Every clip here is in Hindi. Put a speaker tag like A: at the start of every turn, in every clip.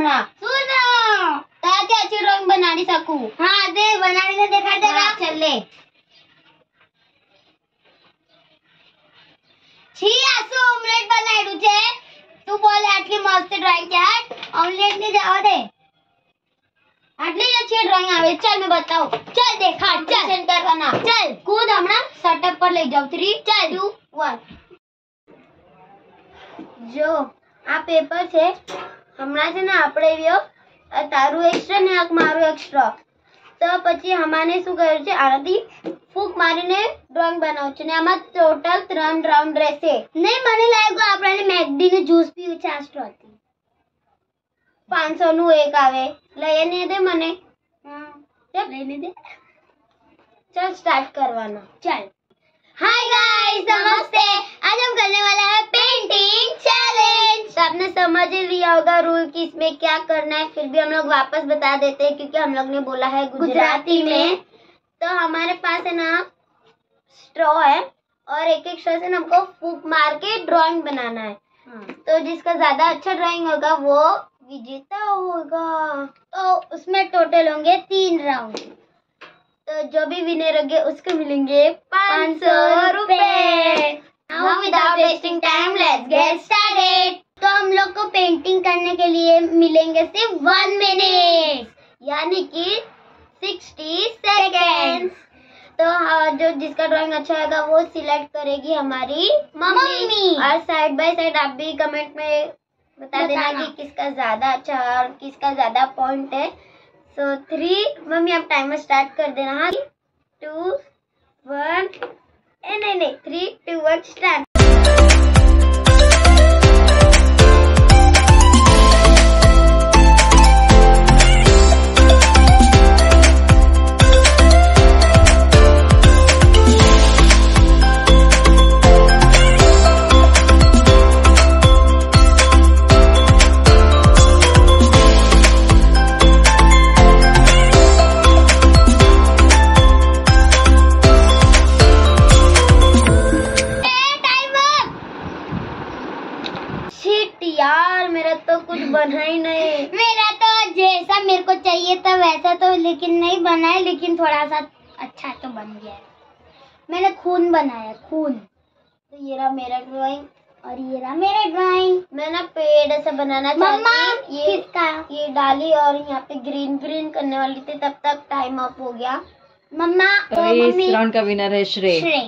A: હમણાં
B: શું
A: તાકે અચું રંગ બનાવી શકું
B: હા દે બનાવીને દેખાડ
A: જરા ચલે
B: છી આસુ ઓમલેટ બનાવ્યું છે તું બોલ આટલી મસ્ત ડ્રોઈંગ છે ઓમલેટ ને જવા દે
A: આટલી જ છે ડ્રોઈંગ આવે ચાલ મેં બતાવું
B: ચાલ દેખાડ ચાલ
A: કરવાના
B: ચાલ
A: કૂદ હમણાં સટક પર લઈ જાઉં થ્રી ચાલ ટુ વન જો આ પેપર છે હમણાં છે ને આપણે વ્યો તારું એક્સ્ટ્રા ને મારું એક્સ્ટ્રા તો પછી અમાને શું કર્યું છે આનાથી ફૂંક મારીને ડ્રોઈંગ બનાવ્યું છે. ને આમાં ટોટલ ત્રણ રાઉન્ડ રહેશે.
B: નહીં મને લાગ્યું આપણે મેગડી નું જ્યુસ પીવું છે આ સ્ટ્રો
A: પાંચસો નું એક આવે. લઈને દે મને.
B: લઈને દે.
A: ચાલ સ્ટાર્ટ કરવાનો. ચાલ. હાય ગાય कि इसमें क्या करना है फिर भी हम लोग वापस बता देते हैं क्योंकि हम लोग ने बोला है गुजराती में। तो हमारे पास है ना स्ट्रॉ है और एक एक स्ट्रॉ से हमको फूक मार के ड्राइंग बनाना है। तो जिसका ज़्यादा अच्छा ड्राइंग होगा वो विजेता होगा।
B: तो उसमें टोटल होंगे तीन राउंड
A: तो जो भी विनर होंगे उसको मिलेंगे पाँच सौ रुपए। time, let's get started.
B: तो हम लोग को पेंटिंग करने के लिए मिलेंगे सिर्फ़ वन मिनट
A: यानी कि 60 सेकेंड्स तो हाँ जो जिसका ड्राइंग अच्छा होगा वो सिलेक्ट करेगी हमारी मम्मी। और साइड बाय साइड आप भी कमेंट में बता देना। कि किसका ज़्यादा अच्छा है और किसका ज़्यादा पॉइंट है. सो थ्री मम्मी आप टाइमर स्टार्ट कर देना. हाँ टू वन ए नहीं नहीं थ्री टू वन स्टार्ट
B: चाहिए था वैसा तो लेकिन नहीं बना है लेकिन थोड़ा सा अच्छा तो बन गया है। मैंने खून बनाया खून।
A: तो ये रहा मेरा ड्राइंग
B: और ये रहा मेरा ड्राइंग
A: मैं ना पेड़ ऐसा बनाना चाहती ये
B: किसका?
A: ये डाली और यहाँ पे ग्रीन ग्रीन करने वाली थी तब तक टाइम अप हो गया।
B: मम्मा
C: तो इस राउंड का विनर है श्रेय।
B: श्रेय।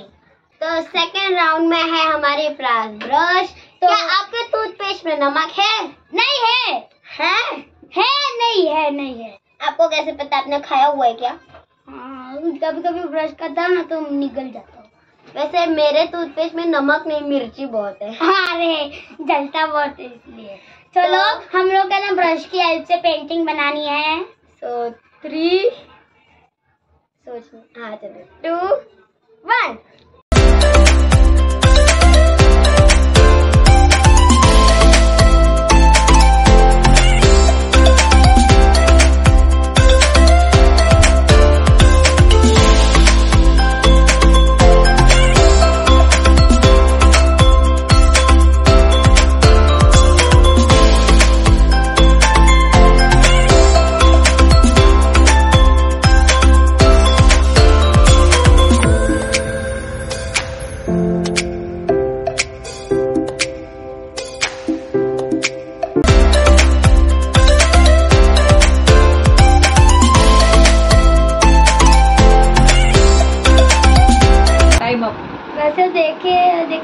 A: तो सेकंड राउंड में है हमारे पास ब्रश। तो क्या आपके टूथपेस्ट में नमक है?
B: नहीं है।
A: है?
B: है नहीं है नहीं है।
A: आपको कैसे पता आपने खाया हुआ है क्या?
B: हाँ कभी कभी ब्रश करता हूँ ना तो निकल जाता हूँ।
A: वैसे मेरे टूथपेस्ट में नमक नहीं मिर्ची बहुत है।
B: अरे जलता बहुत है इसलिए। चलो
A: तो-
B: हम लोग का ना ब्रश की हेल्प से पेंटिंग बनानी है।
A: सो थ्री सोच हाँ चलो। टू वन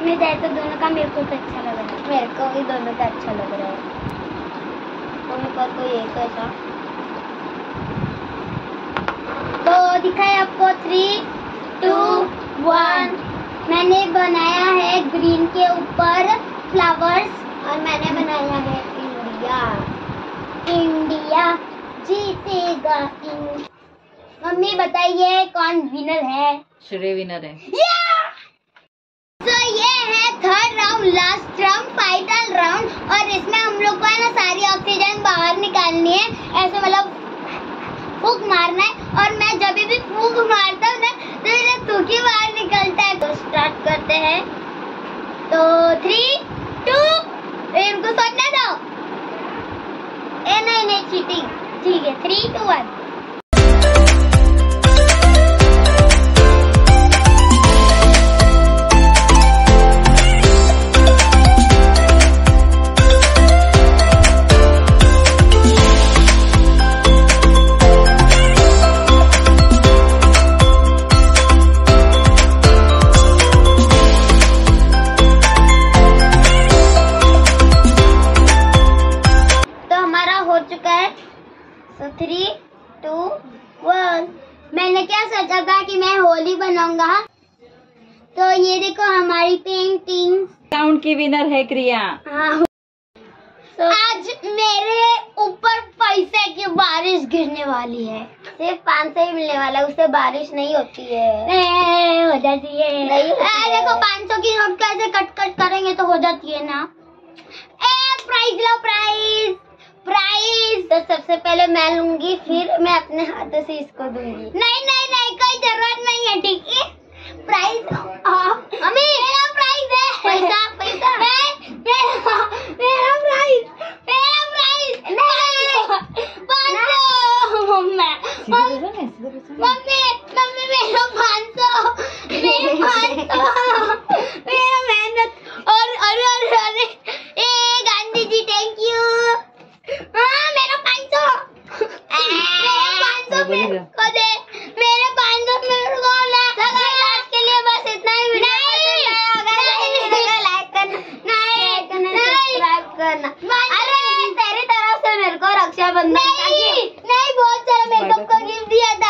B: देखने जाए तो दोनों का मेरे को तो अच्छा लग रहा है।
A: मेरे को भी दोनों का अच्छा लग रहा है। पर कोई एक ऐसा।
B: तो दिखाए आपको थ्री टू वन मैंने बनाया है ग्रीन के ऊपर फ्लावर्स
A: और मैंने बनाया है इंडिया
B: इंडिया जीतेगा इन मम्मी बताइए कौन विनर है?
C: श्रेय विनर है।
B: तो ये third round last round final round और इसमें हम लोग को है ना सारी ऑक्सीजन बाहर निकालनी है। ऐसे मतलब फूक मारना है। और मैं जब भी फूक मारता हूँ ना तो मेरा थूक बाहर निकलता है।
A: तो स्टार्ट करते हैं।
B: तो थ्री टू इनको सोचने दो। ए, नहीं नहीं चीटिंग ठीक है थ्री टू वन
A: वन
B: मैंने क्या सोचा था कि मैं होली बनाऊँगा तो ये देखो हमारी पेंटिंग
C: राउंड की विनर है क्रिया।
A: हाँ।
B: आज मेरे ऊपर पैसे की बारिश गिरने वाली है।
A: सिर्फ़ पाँच सौ ही मिलने वाला है, उससे बारिश नहीं होती है।
B: हो जाती है।
A: नहीं।
B: देखो पाँच सौ की नोट कैसे कट कट करेंगे तो हो जाती है ना। A price low price price
A: तो सबसे पहले मैं लूँगी फिर मैं अपने हाथों से इसको दूँगी।
B: नहीं नहीं नहीं कोई ज़रूरत नहीं है ठीक है? प्राइस मम्मी मेरा प्राइस है।
A: पैसा पैसा।
B: मैं मेरा मेरा प्राइस मेरा प्राइस पाँच सौ मम्मी मम्मी तेरी तरफ़ से मेरे को रक्षाबंधन नहीं नहीं
A: बहुत सारा मेकअप का गिफ्ट दिया था।